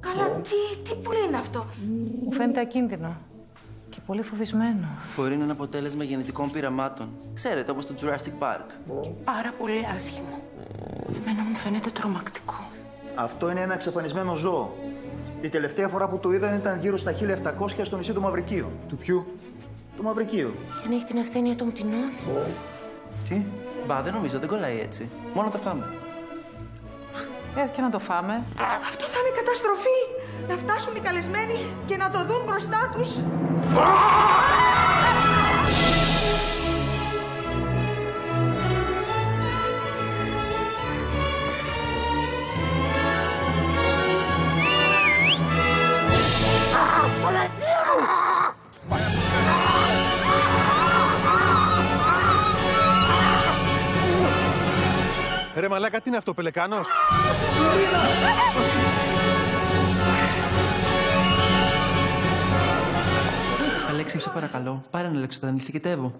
Καλά, τι, τι πουλί είναι αυτό; Μου φαίνεται ακίνδυνο. Και πολύ φοβισμένο. Μπορεί να είναι αποτέλεσμα γενετικών πειραμάτων. Ξέρετε, όπως το Jurassic Park. Πάρα πολύ άσχημο. Εμένα μου φαίνεται τρομακτικό. Αυτό είναι ένα εξαφανισμένο ζώο. Η τελευταία φορά που το είδαν ήταν γύρω στα 1700 στο νησί του Μαυρικίου. Του ποιου; Του Μαυρικίου. Και να έχει την ασθένεια των πτηνών. Τι; Μπα, δεν νομίζω, δεν κολλάει έτσι. Μόνο το φάμε. Ε, και να το φάμε. Αυτό θα είναι καταστροφή. Να φτάσουν οι καλεσμένοι και να το δουν μπροστά τους. Ρε μαλάκα, τι είναι αυτό, πελεκάνος; Αλέξη, σε παρακαλώ, πάρε ένα λεξοτανιλιστικητεύω.